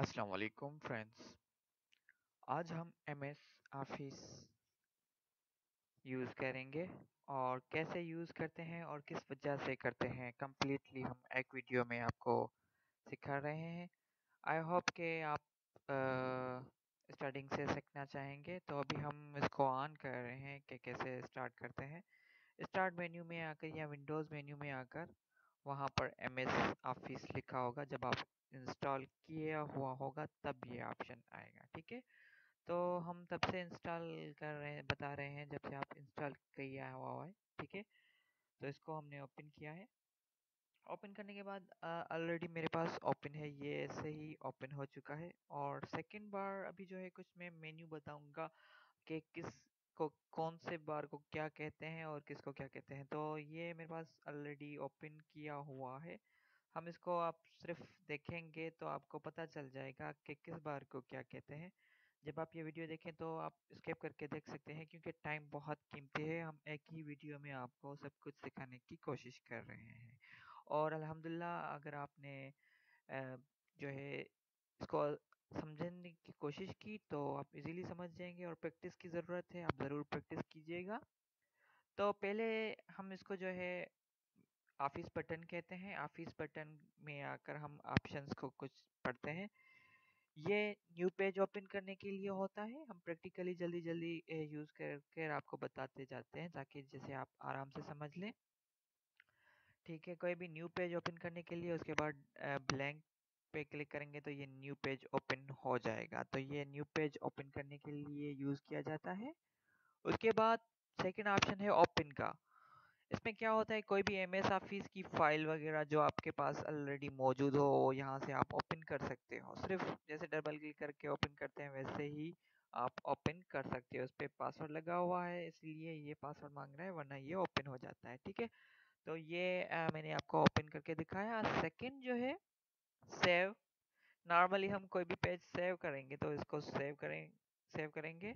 अस्सलाम वालेकुम फ्रेंड्स आज हम एम एस ऑफ़िस यूज़ करेंगे और कैसे यूज़ करते हैं और किस वजह से करते हैं। कम्प्लीटली हम एक वीडियो में आपको सिखा रहे हैं। आई होप के आप स्टार्टिंग से सीखना चाहेंगे। तो अभी हम इसको ऑन कर रहे हैं कि कैसे स्टार्ट करते हैं। स्टार्ट मेन्यू में आकर या विंडोज़ मेन्यू में आकर वहाँ पर एम एस ऑफ़िस लिखा होगा। जब आप इंस्टॉल किया हुआ होगा, तब ये ऑप्शन आएगा, ठीक है? तो हम तब से इंस्टॉल कर रहे हैं, बता रहे हैं जब से आप इंस्टॉल किया हुआ है, ठीक है? तो इसको हमने ओपन किया है। ओपन करने के बाद ऑलरेडी मेरे पास ओपन है, ये ऐसे ही ओपन हो चुका है। और सेकंड बार अभी जो है, कुछ मैं मेन्यू बताऊँगा कि किस को, कौन से बार को क्या कहते हैं और किसको क्या कहते हैं। तो ये मेरे पास ऑलरेडी ओपन किया हुआ है। हम इसको आप सिर्फ़ देखेंगे तो आपको पता चल जाएगा कि किस बार को क्या कहते हैं। जब आप ये वीडियो देखें तो आप स्केप करके देख सकते हैं क्योंकि टाइम बहुत कीमती है। हम एक ही वीडियो में आपको सब कुछ सिखाने की कोशिश कर रहे हैं। और अल्हम्दुलिल्लाह अगर आपने जो है इसको समझने की कोशिश की तो आप इजीली समझ जाएँगे और प्रैक्टिस की ज़रूरत है। आप ज़रूर प्रैक्टिस कीजिएगा। तो पहले हम इसको जो है ऑफ़िस बटन कहते हैं। ऑफ़िस बटन में आकर हम ऑप्शंस को कुछ पढ़ते हैं। ये न्यू पेज ओपन करने के लिए होता है। हम प्रैक्टिकली जल्दी जल्दी यूज़ करके आपको बताते जाते हैं ताकि जैसे आप आराम से समझ लें। ठीक है, कोई भी न्यू पेज ओपन करने के लिए उसके बाद ब्लैंक पे क्लिक करेंगे तो ये न्यू पेज ओपन हो जाएगा। तो ये न्यू पेज ओपन करने के लिए यूज़ किया जाता है। उसके बाद सेकंड ऑप्शन है ओपन का। इसमें क्या होता है कोई भी एम एस ऑफ़िस की फ़ाइल वगैरह जो आपके पास ऑलरेडी मौजूद हो यहाँ से आप ओपन कर सकते हो। सिर्फ़ जैसे डबल क्लिक करके ओपन करते हैं वैसे ही आप ओपन कर सकते हो। उस पर पासवर्ड लगा हुआ है इसलिए ये पासवर्ड मांग रहा है वरना ये ओपन हो जाता है ठीक है? तो ये आ, मैंने आपको ओपन करके दिखाया। सेकंड जो है सेव नॉर्मली हम कोई भी पेज सेव करेंगे तो इसको सेव करें सेव करेंगे।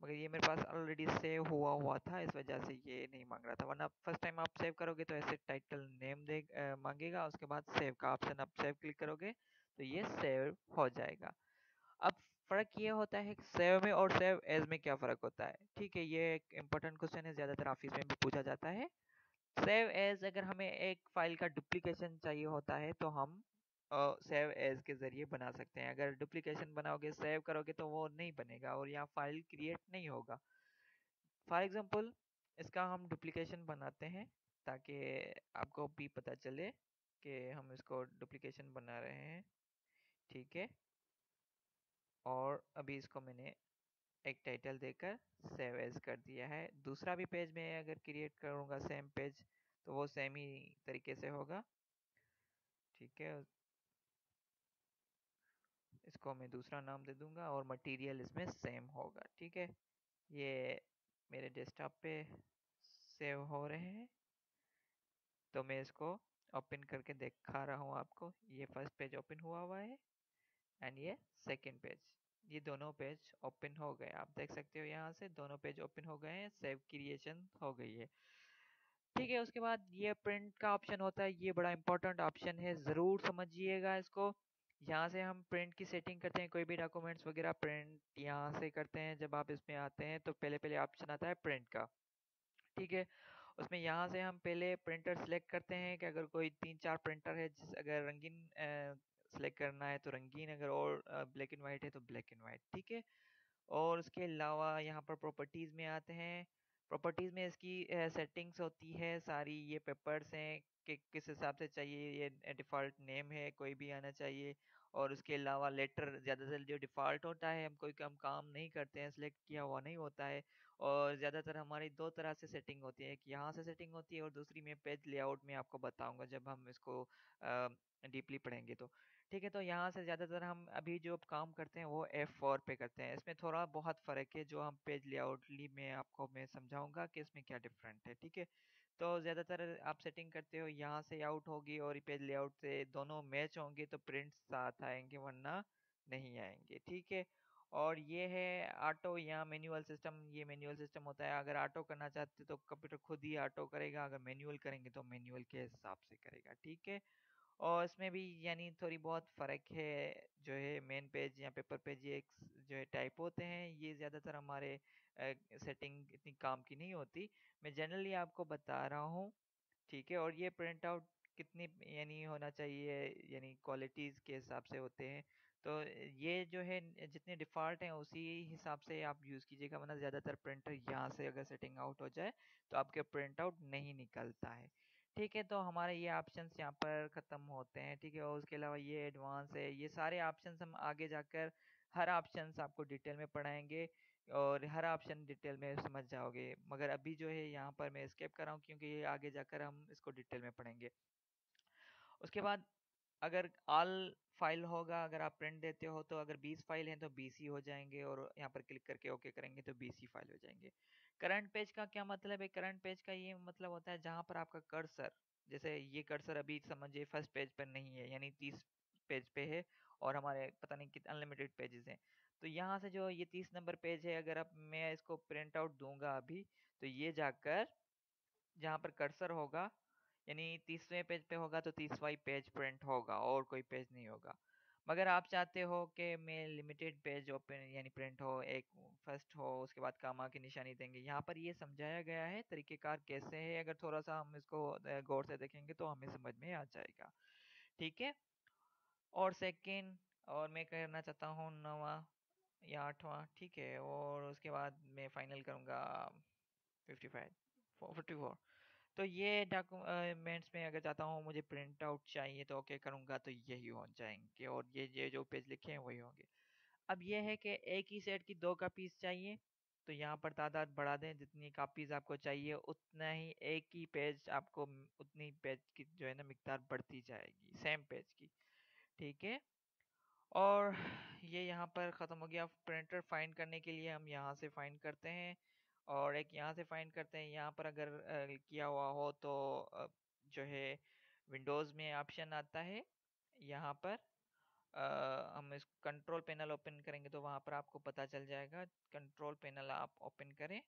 मगर ये मेरे पास ऑलरेडी सेव हुआ हुआ था, इस वजह से ये नहीं मांग रहा था। वरना फ़र्स्ट टाइम आप सेव करोगे तो ऐसे टाइटल नेम दे मांगेगा, उसके बाद सेव का ऑप्शन आप सेव क्लिक करोगे तो ये सेव हो जाएगा। अब फ़र्क ये होता है सेव में और सेव एज में क्या फ़र्क होता है? ठीक है, ये एक इम्पोर्टेंट क्वेश्चन है, ज़्यादातर ऑफ़िस में भी पूछा जाता है। सेव एज अगर हमें एक फ़ाइल का डुप्लीकेशन चाहिए होता है तो हम सेव एज के ज़रिए बना सकते हैं। अगर डुप्लीकेशन बनाओगे सेव करोगे तो वो नहीं बनेगा और यहाँ फ़ाइल क्रिएट नहीं होगा। फॉर एग्ज़ाम्पल इसका हम डुप्लीकेशन बनाते हैं ताकि आपको भी पता चले कि हम इसको डुप्लीकेशन बना रहे हैं। ठीक है? और अभी इसको मैंने एक टाइटल देकर सेव एज कर दिया है। दूसरा भी पेज में अगर क्रिएट करूँगा सेम पेज तो वो सेम ही तरीके से होगा। ठीक है? इसको मैं दूसरा नाम दे दूँगा और मटेरियल इसमें सेम होगा, ठीक है? ये मेरे डेस्कटॉप पे सेव हो रहे हैं। तो मैं इसको ओपन करके दिखा रहा हूँ आपको। ये फ़र्स्ट पेज ओपन हुआ हुआ है एंड ये सेकंड पेज ये दोनों पेज ओपन हो गए। आप देख सकते हो यहाँ से दोनों पेज ओपन हो गए हैं। सेव क्रिएशन हो गई है। ठीक है, उसके बाद ये प्रिंट का ऑप्शन होता है। ये बड़ा इंपॉर्टेंट ऑप्शन है। ज़रूर समझिएगा इसको। यहाँ से हम प्रिंट की सेटिंग करते हैं, कोई भी डॉक्यूमेंट्स वगैरह प्रिंट यहाँ से करते हैं, जब आप इसमें आते हैं तो पहले पहले ऑप्शन आता है प्रिंट का। ठीक है? उसमें यहाँ से हम पहले प्रिंटर सेलेक्ट करते हैं कि अगर कोई तीन चार प्रिंटर है, जिस अगर रंगीन सेलेक्ट करना है तो रंगीन, अगर और ब्लैक एंड वाइट है तो ब्लैक एंड वाइट ठीक है? और उसके अलावा यहाँ पर प्रॉपर्टीज़ में आते हैं। प्रॉपर्टीज़ में इसकी सेटिंग्स होती है, सारी ये पेपर्स हैं कि किस हिसाब से चाहिए, ये डिफ़ॉल्ट नेम है, कोई भी आना चाहिए और उसके अलावा लेटर ज़्यादातर जो डिफ़ॉल्ट होता है, हम कोई हम काम नहीं करते हैं सिलेक्ट किया हुआ नहीं होता है और ज़्यादातर हमारी दो तरह से सेटिंग होती है, एक यहाँ से सेटिंग होती है और दूसरी मैं पेज लेआउट में आपको बताऊँगा जब हम इसको डीपली पढ़ेंगे तो। ठीक है तो यहाँ से ज़्यादातर हम अभी जो काम करते हैं वो एफ़ फोर पे करते हैं, इसमें थोड़ा बहुत फ़र्क है जो हम पेज लेआउटली में आपको मैं समझाऊँगा कि इसमें क्या डिफरेंट है, ठीक है? तो ज़्यादातर आप सेटिंग करते हो यहाँ से आउट होगी और पेज लेआउट से दोनों मैच होंगे तो प्रिंट्स साथ आएँगे वरना नहीं आएँगे, ठीक है? और ये है ऑटो या मैनुअल सिस्टम, ये मैनुअल सिस्टम होता है, अगर ऑटो करना चाहते तो कंप्यूटर खुद ही ऑटो करेगा, अगर मैनुअल करेंगे तो मैनुअल के हिसाब से करेगा, ठीक है? और इसमें भी यानी थोड़ी बहुत फ़र्क है जो है, मेन पेज या पेपर पेज, ये जो है, टाइप होते हैं, ये ज़्यादातर हमारे सेटिंग इतनी काम की नहीं होती। मैं जनरली आपको बता रहा हूँ, ठीक है? और ये प्रिंट आउट कितनी यानी होना चाहिए, यानी क्वालिटीज़ के हिसाब से होते हैं। तो ये जो है, जितने डिफ़ॉल्ट हैं, उसी हिसाब से आप यूज़ कीजिएगा, वरना ज़्यादातर प्रिंटर यहाँ से अगर सेटिंग आउट हो जाए तो आपके प्रिंट आउट नहीं निकलता है। ठीक है? तो हमारे ये ऑप्शंस यहाँ पर ख़त्म होते हैं, ठीक है? और उसके अलावा ये एडवांस है, ये सारे ऑप्शंस हम आगे जाकर हर ऑप्शंस आपको डिटेल में पढ़ाएँगे। और हर ऑप्शन डिटेल में समझ जाओगे। मगर अभी जो है यहाँ पर मैं स्केप कर रहा हूँ क्योंकि ये आगे जाकर हम इसको डिटेल में पढ़ेंगे। उसके बाद अगर ऑल फ़ाइल होगा, अगर आप प्रिंट देते हो तो अगर 20 फ़ाइल हैं तो 20 ही जाएँगे और यहाँ पर क्लिक करके ओके करेंगे तो 20 ही फ़ाइल हो जाएँगे। करंट पेज का क्या मतलब है? करंट पेज का ये मतलब होता है जहाँ पर आपका कर्सर जैसे ये कर्सर अभी समझिए फ़र्स्ट पेज पर नहीं है, यानी तीस पेज पे है और हमारे पता नहीं कितने अनलिमिटेड पेजेस हैं। तो यहाँ से जो ये तीस नंबर पेज है, अगर अब मैं इसको प्रिंट आउट दूँगा अभी तो ये जाकर जहाँ पर कर्सर होगा, यानी तीसवें पेज पे होगा तो तीसवा ही पेज प्रिंट होगा, और कोई पेज नहीं होगा। मगर आप चाहते हो कि मैं लिमिटेड पेज ओपन, यानी प्रिंट हो, एक फ़र्स्ट हो, उसके बाद कामा की निशानी देंगे। यहाँ पर ये समझाया गया है, तरीकेकार कैसे है, अगर थोड़ा सा हम इसको गौर से देखेंगे तो हमें समझ में आ जाएगा। ठीक है? और सेकेंड, और मैं कहना चाहता हूँ नवा या आठवां, ठीक है, और उसके बाद मैं फाइनल करूँगा फिफ्टी फाइव फिफ्टी फोर तो ये डॉक्यूमेंट्स में अगर चाहता हूँ मुझे प्रिंट आउट चाहिए तो ओके करूँगा तो यही हो जाएँगे और ये ये जो पेज लिखे हैं वही होंगे। अब ये है कि एक ही सेट की दो कापीज चाहिए तो यहाँ पर तादाद बढ़ा दें, जितनी कापीज आपको चाहिए, उतना ही एक ही पेज आपको, उतनी पेज की जो है ना, मकदार बढ़ती जाएगी सेम पेज की, ठीक है? और ये यहाँ पर ख़त्म हो गया। प्रिंटर फाइंड करने के लिए हम यहाँ से फाइंड करते हैं और एक यहाँ से फाइंड करते हैं। यहाँ पर अगर किया हुआ हो तो जो है विंडोज़ में ऑप्शन आता है यहाँ पर। आ, हम इस कंट्रोल पैनल ओपन करेंगे तो वहाँ पर आपको पता चल जाएगा। कंट्रोल पैनल आप ओपन करें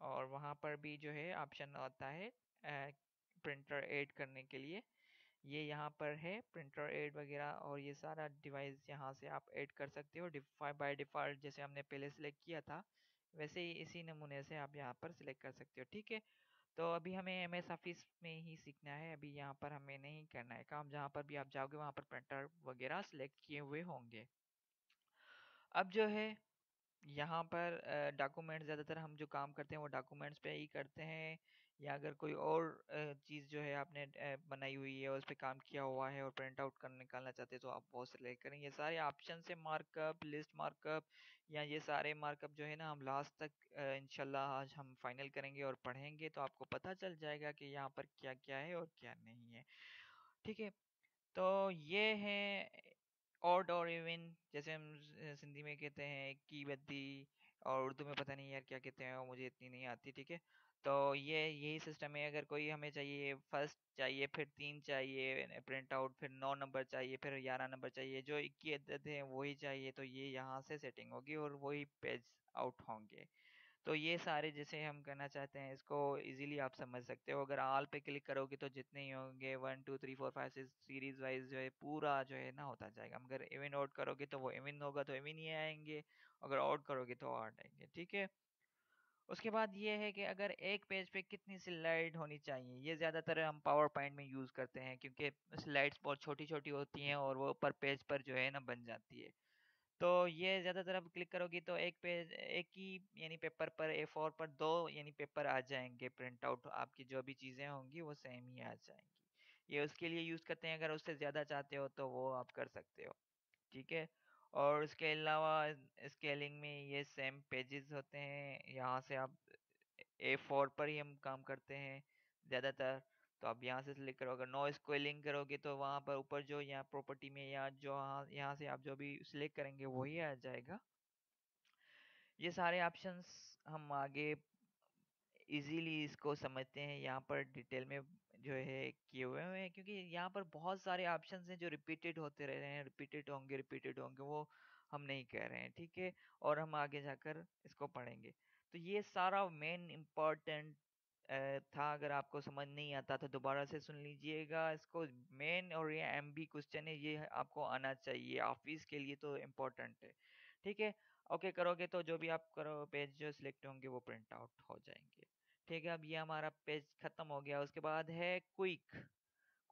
और वहाँ पर भी जो है ऑप्शन आता है प्रिंटर ऐड करने के लिए। ये यहाँ पर है प्रिंटर ऐड वगैरह और ये सारा डिवाइस यहाँ से आप ऐड कर सकते हो बाय डिफ़ॉल्ट जैसे हमने पहले सेलेक्ट किया था, वैसे ही इसी नमूने से आप यहाँ पर सिलेक्ट कर सकते हो, ठीक है? तो अभी हमें एम एस ऑफ़िस में ही सीखना है, अभी यहाँ पर हमें नहीं करना है काम, जहाँ पर भी आप जाओगे वहाँ पर प्रिंटर वगैरह सिलेक्ट किए हुए होंगे। अब जो है, यहाँ पर डॉक्यूमेंट ज़्यादातर हम जो काम करते हैं वो डॉक्यूमेंट्स पे ही करते हैं या अगर कोई और चीज़ जो है आपने बनाई हुई है, उस पर काम किया हुआ है और प्रिंट आउट कर निकालना चाहते हैं तो आप बहुत सेलेक्ट करें। ये सारे ऑप्शन से मार्कअप लिस्ट मार्कअप या ये सारे मार्कअप जो है ना, हम लास्ट तक इंशाल्लाह आज हम फाइनल करेंगे और पढ़ेंगे तो आपको पता चल जाएगा कि यहाँ पर क्या क्या है और क्या नहीं है। ठीक है? तो ये है ऑड और इवन जैसे हम सिंधी में कहते हैं की बद्दी, और उर्दू में पता नहीं यार क्या कहते हैं मुझे इतनी नहीं आती, ठीक है? तो ये, यही सिस्टम है, अगर कोई हमें चाहिए फ़र्स्ट चाहिए, फिर तीन चाहिए प्रिंट आउट फिर नौ नंबर चाहिए, फिर ग्यारह नंबर चाहिए, जो इक्की अदद है, वही चाहिए तो ये यहाँ से सेटिंग होगी और वही पेज आउट होंगे। तो ये सारे जैसे हम करना चाहते हैं, इसको इजीली आप समझ सकते हो। अगर आल पे क्लिक करोगे तो जितने ही होंगे one two three four five six series wise जो है, पूरा जो है ना होता जाएगा। अगर इवन आउट करोगे तो वो इवन होगा तो इवन ही आएँगे, अगर आउट करोगे तो आउट आएँगे, ठीक है? उसके बाद ये है कि अगर एक पेज पे कितनी स्लाइड होनी चाहिए, ये ज़्यादातर हम पावर पॉइंट में यूज़ करते हैं क्योंकि स्लाइड्स बहुत छोटी छोटी होती हैं और वो पर पेज पर जो है ना बन जाती है। तो ये ज़्यादातर आप क्लिक करोगी तो एक पेज, एक ही यानी पेपर पर ए फोर पर दो यानी पेपर आ जाएँगे प्रिंट आउट आपकी जो भी चीज़ें होंगी वो सेम ही आ जाएँगी। ये उसके लिए यूज़ करते हैं, अगर उससे ज़्यादा चाहते हो तो वो आप कर सकते हो, ठीक है? और उसके अलावा स्केलिंग में ये सेम पेजेस होते हैं, यहाँ से आप ए फोर पर ही हम काम करते हैं ज़्यादातर तो आप यहाँ से सिलेक्ट करो, अगर नो स्केलिंग करोगे तो वहाँ पर ऊपर जो यहाँ प्रॉपर्टी में या जो यहाँ से आप जो भी सिलेक्ट करेंगे वही आ जाएगा। ये सारे ऑप्शंस हम आगे इजीली इसको समझते हैं, यहाँ पर डिटेल में जो है किए हुए हैं, क्योंकि यहाँ पर बहुत सारे ऑप्शंस हैं जो रिपीटेड होते रह रहे हैं रिपीटेड होंगे रिपीटेड होंगे, वो हम नहीं कह रहे हैं, ठीक है? और हम आगे जाकर इसको पढ़ेंगे। तो ये सारा मेन इम्पोर्टेंट था, अगर आपको समझ नहीं आता तो दोबारा से सुन लीजिएगा इसको। मेन और ये एम बी क्वेश्चन है, ये आपको आना चाहिए ऑफ़िस के लिए तो इम्पोर्टेंट है, ठीक है? ओके करोगे तो जो भी आप करो पेज जो सिलेक्ट होंगे वो प्रिंट आउट हो जाएँगे। ठीक है, अब ये हमारा पेज खत्म हो गया। उसके बाद है quick.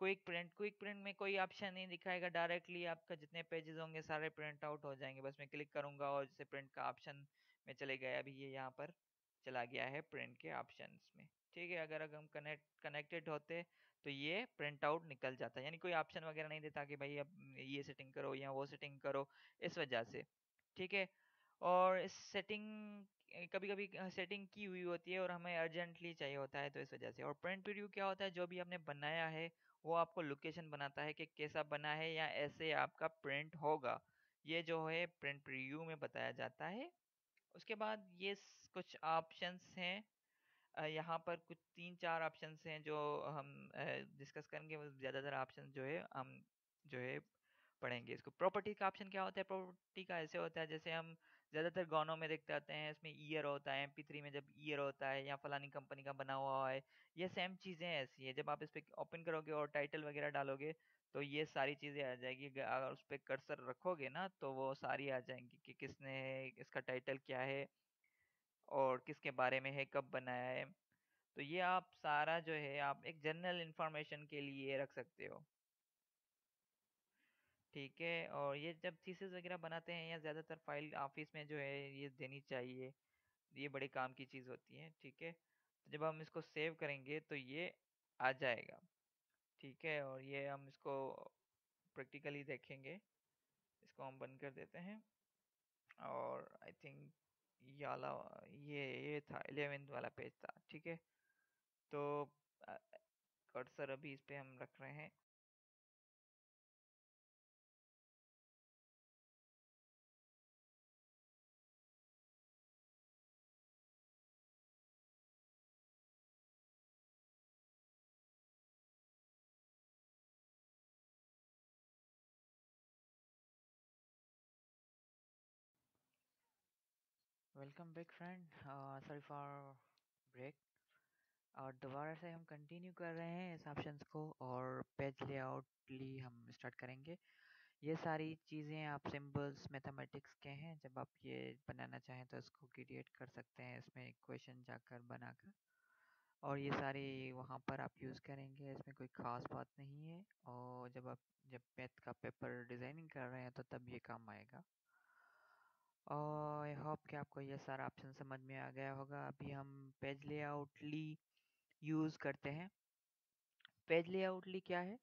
Quick print. Quick print में कोई ऑप्शन नहीं दिखाएगा डायरेक्टली आपका जितने पेजेस होंगे सारे प्रिंट आउट हो जाएँगे। बस मैं क्लिक करूँगा और जैसे प्रिंट का ऑप्शन में चले गए। अभी ये यहाँ पर चला गया है प्रिंट के ऑप्शन में। ठीक है, अगर हम कनेक्ट, कनेक्टेड होते तो ये प्रिंट आउट निकल जाता। है यानी कोई ऑप्शन वगैरह नहीं देता कि भाई अब ये सेटिंग करो या वो सेटिंग करो, इस वजह से। ठीक है, और इस सेटिंग कभी कभी सेटिंग की हुई होती है और हमें अर्जेंटली चाहिए होता है तो इस वजह से। और प्रिंट प्रीव्यू क्या होता है, जो भी आपने बनाया है, वो आपको लोकेशन बनाता है कि कैसा बना है या ऐसे आपका प्रिंट होगा। ये जो है प्रिंट प्रीव्यू में बताया जाता है। उसके बाद ये कुछ ऑप्शंस हैं। यहाँ पर कुछ तीन चार ऑप्शंस हैं जो हम डिस्कस करेंगे। ज़्यादातर ऑप्शन जो है, हम जो है पढ़ेंगे इसको। प्रॉपर्टी का ऑप्शन क्या होता है? प्रॉपर्टी का ऐसे होता है जैसे हम ज़्यादातर गानों में देखते आते हैं, इसमें ईयर होता है, एम थ्री में जब ईयर होता है या फलानी कंपनी का बना हुआ है, ये सेम चीज़ें ऐसी है। जब आप इस पर ओपन करोगे और टाइटल वगैरह डालोगे तो ये सारी चीज़ें आ जाएगी। अगर उस पर कर्सर रखोगे ना तो वो सारी आ जाएँगी कि किसने, इसका टाइटल क्या है और किसके बारे में है, कब बनाया है। तो ये आप सारा जो है, आप एक जनरल इंफॉर्मेशन के लिए रख सकते हो। ठीक है, और ये जब थीसिस वगैरह बनाते हैं या ज़्यादातर फ़ाइल ऑफ़िस में जो है ये देनी चाहिए, ये बड़े काम की चीज़ होती है, ठीक है? तो जब हम इसको सेव करेंगे तो ये आ जाएगा, ठीक है? और ये हम इसको प्रैक्टिकली देखेंगे, इसको हम बंद कर देते हैं, और आई थिंक याला ये ये था एलेवेंथ वाला पेज था, ठीक है? तो कर्सर अभी इस पर हम रख रहे हैं। Welcome back friend sorry for break और दोबारा से हम कंटिन्यू कर रहे हैं इस ऑप्शन को और पेज लेआउट ली हम स्टार्ट करेंगे। ये सारी चीज़ें आप सिंबल्स मैथमेटिक्स के हैं। जब आप ये बनाना चाहें तो इसको क्रिएट कर सकते हैं, इसमें इक्वेशन जाकर बनाकर। और ये सारी वहाँ पर आप यूज़ करेंगे, इसमें कोई ख़ास बात नहीं है। और जब आप, जब मैथ का पेपर डिज़ाइनिंग कर रहे हैं तो तब ये काम आएगा। आई होप कि आपको ये सारा ऑप्शन समझ में आ गया होगा। अभी हम पेज लेआउट ली यूज़ करते हैं। पेज लेआउट ली क्या है?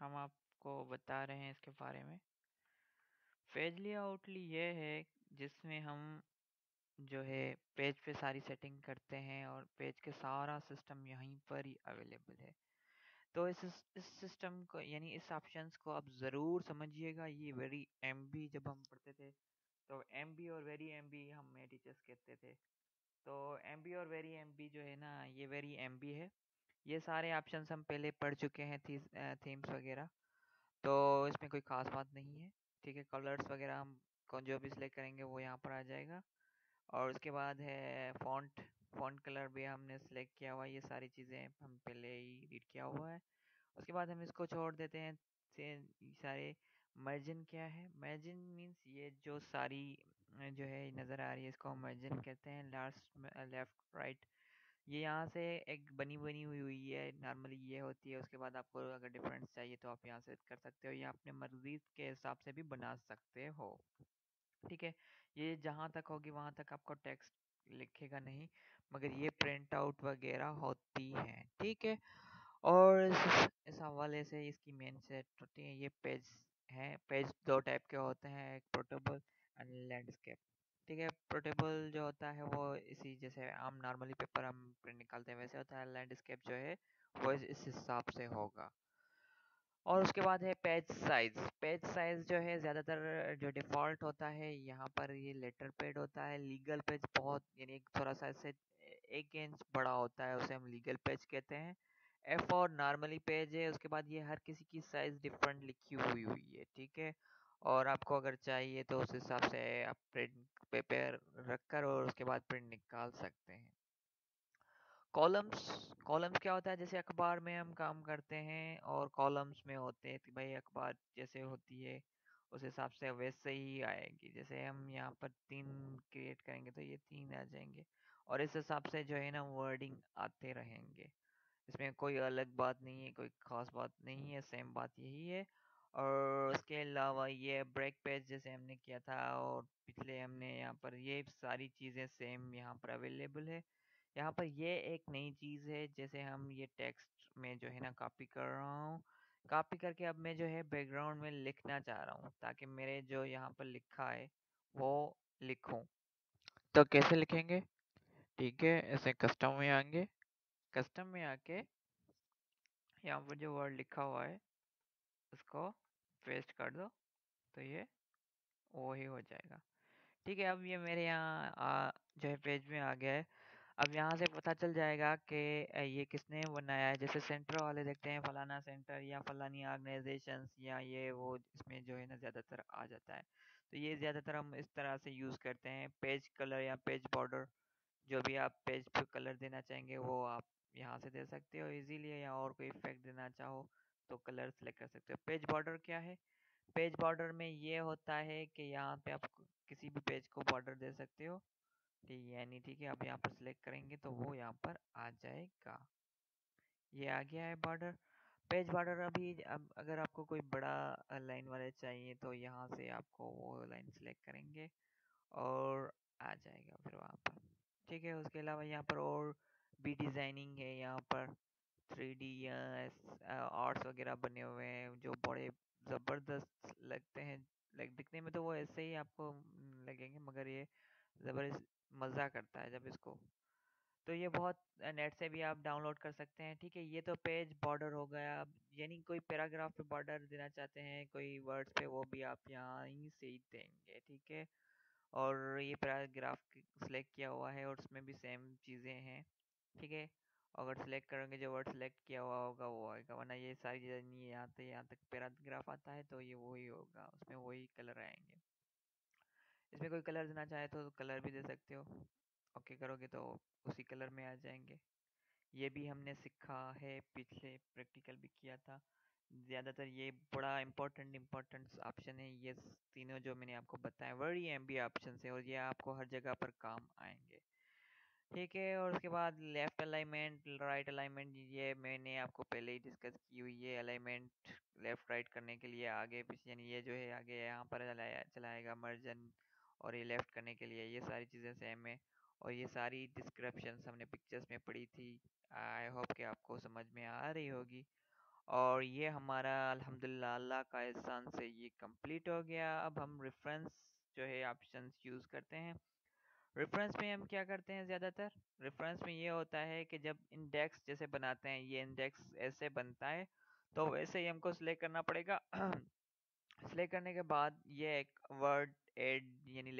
हम आपको बता रहे हैं इसके बारे में। पेज लेआउट ली ये है जिसमें हम जो है पेज पे सारी सेटिंग करते हैं और पेज के सारा सिस्टम यहीं पर ही अवेलेबल है। तो इस इस सिस्टम को यानी इस ऑप्शंस को आप ज़रूर समझिएगा। ये वेरी एमबी जब हम पढ़ते थे तो एम बी और वेरी एम हमें टीचर्स कहते थे। तो एम बी और वेरी एम बी जो है ना ये वेरी एम बी है। ये सारे ऑप्शन हम पहले पढ़ चुके हैं थी, थीम्स वगैरह। तो इसमें कोई ख़ास बात नहीं है ठीक है? कलर्स वगैरह हम कौन जो भी सिलेक्ट करेंगे वो यहाँ पर आ जाएगा। और उसके बाद है फॉन्ट फॉन्ट कलर भी हमने सेलेक्ट किया हुआ है ये सारी चीज़ें हम पहले ही रीड किया हुआ है। उसके बाद हम इसको छोड़ देते हैं सारे मर्जिन क्या है? मर्जिन मीन्स ये जो सारी जो है, नज़र आ रही है, इसको हम मर्जिन कहते हैं लास्ट लेफ़्ट राइट ये यहाँ से एक बनी बनी हुई हुई है नॉर्मली ये होती है, उसके बाद आपको अगर डिफरेंस चाहिए तो आप यहाँ से कर सकते हो, या अपने मर्ज़ी के हिसाब से भी बना सकते हो। ठीक है? ये जहाँ तक होगी, वहाँ तक आपको टेक्स्ट लिखेगा नहीं, मगर ये प्रिंट आउट वगैरह होती है। ठीक है? और इस हवाले से इसकी मेन सेट होती है, ये पेज है, पेज दो टाइप के होते हैं, एक पोर्टेबल एंड लैंडस्केप ठीक है पोर्टेबल जो होता है वो इसी जैसे आम नॉर्मली पेपर हम प्रिंट निकालते हैं, वैसे होता है लैंडस्केप जो है वो इस हिसाब से होगा। और उसके बाद है पेज साइज़ पेज साइज़ जो है ज़्यादातर जो डिफ़ॉल्ट होता है, यहाँ पर ये लेटर पेड होता है लीगल पेज बहुत, यानी थोड़ा सा इससे एक इंच बड़ा होता है, उसे हम लीगल पेज कहते हैं। एफ़ और नॉर्मली पेज है, उसके बाद ये हर किसी की साइज़ डिफरेंट लिखी हुई हुई है, ठीक है? और आपको अगर चाहिए तो उस हिसाब से आप प्रिंट पेपर रख कर और उसके बाद प्रिंट निकाल सकते हैं। कॉलम्स कॉलम्स क्या होता है? जैसे अखबार में हम काम करते हैं और कॉलम्स में होते हैं कि भाई अखबार जैसे होती है, उस हिसाब से वैसे ही आएगी। जैसे हम यहाँ पर तीन क्रिएट करेंगे तो ये तीन आ जाएँगे और इस हिसाब से जो है ना वर्डिंग आते रहेंगे। इसमें कोई अलग बात नहीं है कोई खास बात नहीं है सेम बात यही है। और उसके अलावा ये ब्रेक पेज जैसे हमने किया था और पिछले हमने यहाँ पर ये सारी चीज़ें सेम यहाँ पर अवेलेबल है। यहाँ पर ये एक नई चीज़ है जैसे हम ये टेक्स्ट में जो है ना कॉपी कर रहा हूँ। कॉपी करके अब मैं जो है बैकग्राउंड में लिखना चाह रहा हूँ ताकि मेरे जो यहाँ पर लिखा है वो लिखूँ। तो कैसे लिखेंगे? ठीक है ऐसे कस्टम में आएँगे। कस्टम में आके यहाँ पर जो वर्ड लिखा हुआ है, उसको पेस्ट कर दो तो ये वो ही हो जाएगा। ठीक है, अब ये मेरे यहाँ जो है पेज में आ गया है। अब यहाँ से पता चल जाएगा कि ये किसने बनाया है। जैसे सेंटर वाले देखते हैं, फलाना सेंटर या फलानी ऑर्गेनाइजेशन या ये वो इसमें जो है ना ज़्यादातर आ जाता है। तो ये ज़्यादातर हम इस तरह से यूज़ करते हैं। पेज कलर या पेज बॉर्डर जो भी आप पेज पे कलर देना चाहेंगे, वो आप यहाँ से दे सकते हो इजीली या और कोई इफ़ेक्ट देना चाहो तो कलर सेलेक्ट कर सकते हो। पेज बॉर्डर क्या है? पेज बॉर्डर में ये होता है कि यहाँ पे आप किसी भी पेज को बॉर्डर दे सकते हो। ठीक है यानी ठीक है, आप यहाँ पर सिलेक्ट करेंगे तो वो यहाँ पर आ जाएगा। ये आ गया है बॉर्डर। पेज बॉर्डर अभी अब अगर आपको कोई बड़ा लाइन वाले चाहिए तो यहाँ से आपको वो लाइन सेलेक्ट करेंगे और आ जाएगा फिर वहाँ पर। ठीक है, उसके अलावा यहाँ पर और भी डिज़ाइनिंग है यहाँ पर। थ्री डी आर्ट्स वगैरह बने हुए हैं, जो बड़े ज़बरदस्त लगते हैं। लाइक दिखने में तो वो ऐसे ही आपको लगेंगे, मगर ये ज़बरदस्त मज़ा करता है जब इसको। तो ये बहुत नेट से भी आप डाउनलोड कर सकते हैं। ठीक है, ये तो पेज बॉर्डर हो गया। यानी कोई पैराग्राफ पे बॉर्डर देना चाहते हैं, कोई वर्ड्स पे, वो भी आप यहाँ ही से ही देंगे। ठीक है, और ये पैराग्राफ सिलेक्ट किया हुआ है और उसमें भी सेम चीज़ें हैं। ठीक है? अगर सिलेक्ट करोगे, जो वर्ड सिलेक्ट किया हुआ होगा, वो आएगा। वरना ये सारी चीज़ें नहीं यहाँ से यहाँ तक पैराग्राफ आता है तो ये वही होगा। उसमें वही कलर आएँगे। इसमें कोई कलर देना चाहे तो कलर भी दे सकते हो। ओके करोगे तो उसी कलर में आ जाएँगे। ये भी हमने सीखा है, पिछले प्रैक्टिकल भी किया था। ज़्यादातर ये बड़ा इम्पोर्टेंट इंपॉर्टेंट ऑप्शन है। ये तीनों जो मैंने आपको बताया, बड़ी एम बी ऑप्शन है और ये आपको हर जगह पर काम आएँगे। ठीक है, और उसके बाद लेफ़्ट अलाइनमेंट राइट अलाइनमेंट ये मैंने आपको पहले ही डिस्कस की हुई है अलाइनमेंट लेफ़्ट राइट करने के लिए आगे पीछे, यानी ये जो है आगे यहाँ पर चलाया, चलाएगा मर्जन और ये लेफ़्ट करने के लिए, ये सारी चीज़ें सेम है, और ये सारी डिस्क्रिप्शन हमने पिक्चर्स में पढ़ी थी आई होप कि आपको समझ में आ रही होगी, और ये हमारा अल्हम्दुलिल्लाह अल्लाह का एहसान से ये कंप्लीट हो गया, अब हम रेफरेंस जो है ऑप्शंस यूज़ करते हैं रेफरेंस में हम क्या करते हैं ज़्यादातर? रेफरेंस में ये होता है कि जब इंडेक्स जैसे बनाते हैं ये इंडेक्स ऐसे बनता है तो वैसे ही हमको सिलेक्ट करना पड़ेगा। सिलेक्ट करने के बाद ये एक वर्ड एड यानी